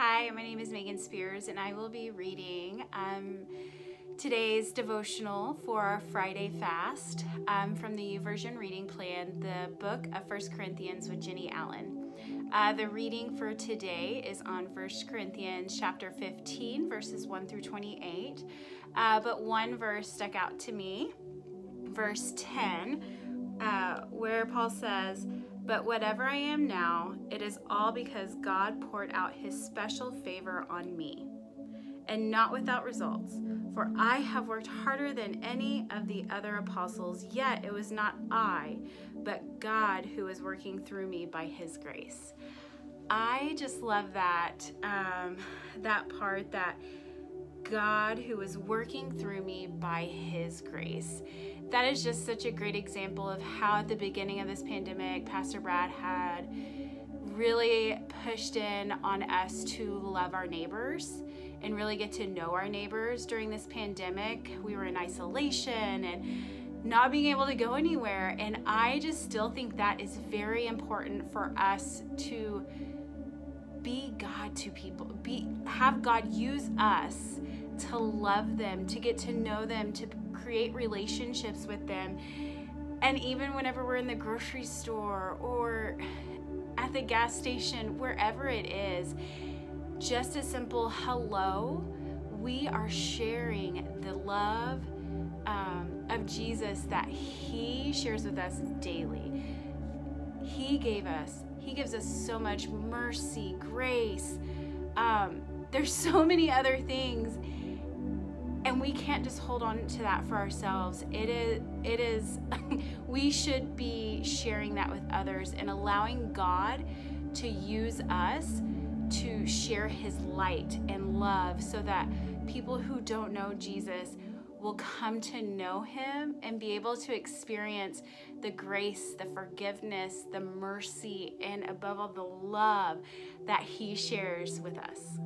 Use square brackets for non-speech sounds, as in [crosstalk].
Hi, my name is Megan Spears, and I will be reading um, today's devotional for our Friday fast um, from the YouVersion Reading Plan, the book of First Corinthians with Jennie Allen. Uh, the reading for today is on First Corinthians chapter 15, verses 1 through 28. Uh, but one verse stuck out to me, verse 10, uh, where Paul says, but whatever I am now, it is all because God poured out his special favor on me, and not without results. For I have worked harder than any of the other apostles, yet it was not I, but God who was working through me by his grace. I just love that, um, that part that God who was working through me by his grace that is just such a great example of how at the beginning of this pandemic, Pastor Brad had really pushed in on us to love our neighbors and really get to know our neighbors during this pandemic. We were in isolation and not being able to go anywhere. And I just still think that is very important for us to be God to people, be have God use us to love them, to get to know them, to create relationships with them. And even whenever we're in the grocery store or at the gas station, wherever it is, just a simple hello, we are sharing the love um, of Jesus that He shares with us daily. He gave us, He gives us so much mercy, grace. Um, there's [laughs] so many other things and we can't just hold on to that for ourselves it is it is [laughs] we should be sharing that with others and allowing god to use us to share his light and love so that people who don't know jesus will come to know him and be able to experience the grace, the forgiveness, the mercy, and above all, the love that he shares with us.